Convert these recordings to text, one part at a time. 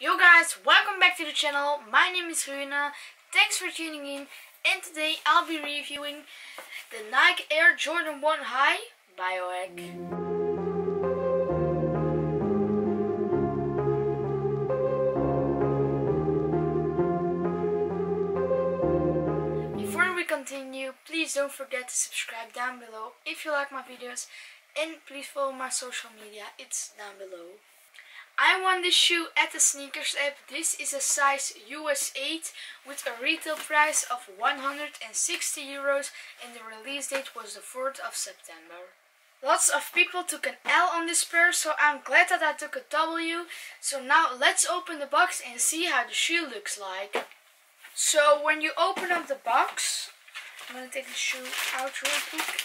Yo guys, welcome back to the channel. My name is Rune. Thanks for tuning in. And today I'll be reviewing the Nike Air Jordan 1 High Biohack. Before we continue, please don't forget to subscribe down below if you like my videos and please follow my social media, it's down below. I won this shoe at the SNKRS app. This is a size US 8 with a retail price of 160 euros and the release date was the 4th of September. Lots of people took an L on this pair, so I'm glad that I took a W. So now let's open the box and see how the shoe looks like. So when you open up the box, I'm gonna take the shoe out real quick.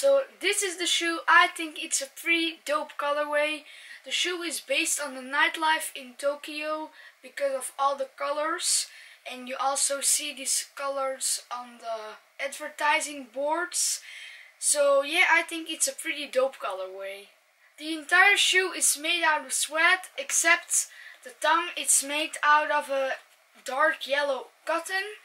So this is the shoe. I think it's a pretty dope colorway. The shoe is based on the nightlife in Tokyo because of all the colors. And you also see these colors on the advertising boards. So yeah, I think it's a pretty dope colorway. The entire shoe is made out of sweat except the tongue. It's made out of a dark yellow cotton.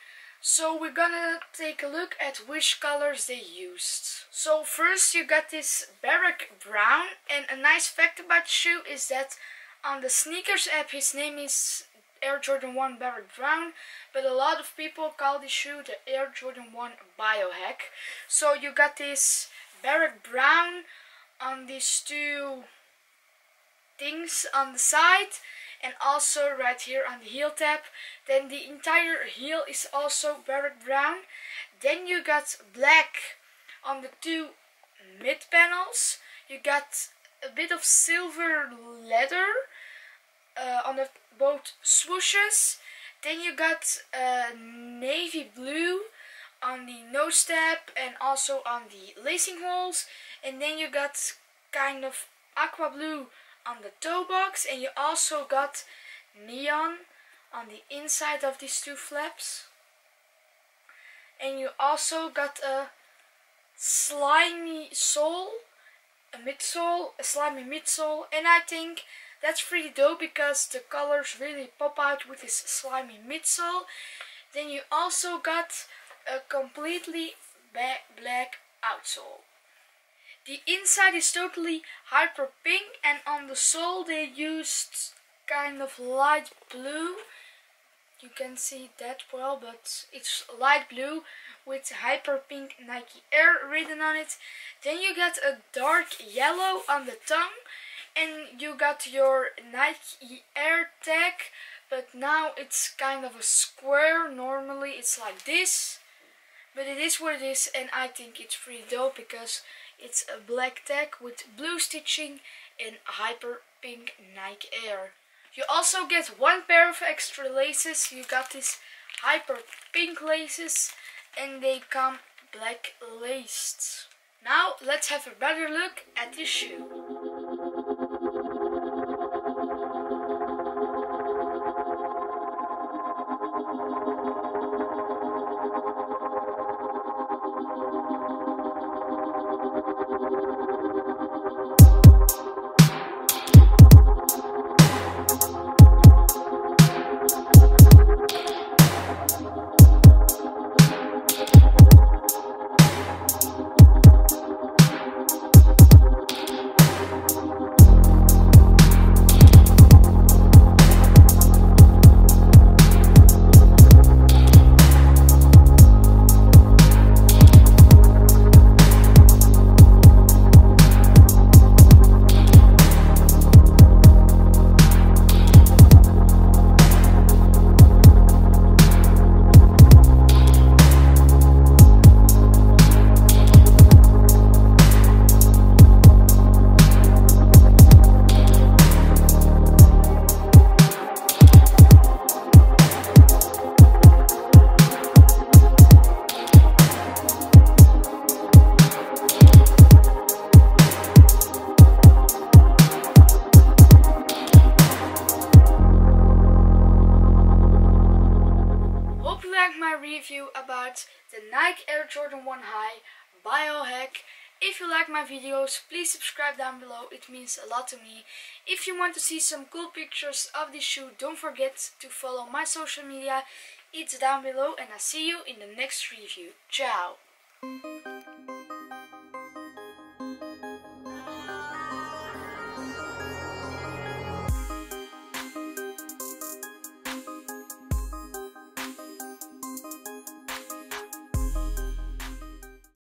So we're gonna take a look at which colors they used. So first you got this Baroque Brown and a nice fact about the shoe is that on the SNKRS app his name is Air Jordan 1 Baroque Brown but a lot of people call this shoe the Air Jordan 1 Biohack. So you got this Baroque Brown on these two things on the side and also right here on the heel tab. Then the entire heel is also Baroque brown. Then you got black on the two mid panels. You got a bit of silver leather uh, on the both swooshes. Then you got uh, navy blue on the nose tab and also on the lacing holes. And then you got kind of aqua blue on the toe box and you also got neon on the inside of these two flaps. And you also got a slimy sole a midsole a slimy midsole and I think that's pretty dope because the colors really pop out with this slimy midsole. Then you also got a completely black outsole the inside is totally hyper pink and on the sole they used kind of light blue. You can see that well, but it's light blue with hyper pink Nike Air written on it. Then you got a dark yellow on the tongue and you got your Nike Air tag but now it's kind of a square normally it's like this but it is what it is and I think it's pretty dope because it's a black tag with blue stitching in hyper pink Nike Air. You also get one pair of extra laces. You got these hyper pink laces and they come black laced. Now let's have a better look at this shoe. The Nike Air Jordan 1 High Biohack If you like my videos, please subscribe down below, it means a lot to me. If you want to see some cool pictures of this shoe, don't forget to follow my social media. It's down below and I'll see you in the next review. Ciao!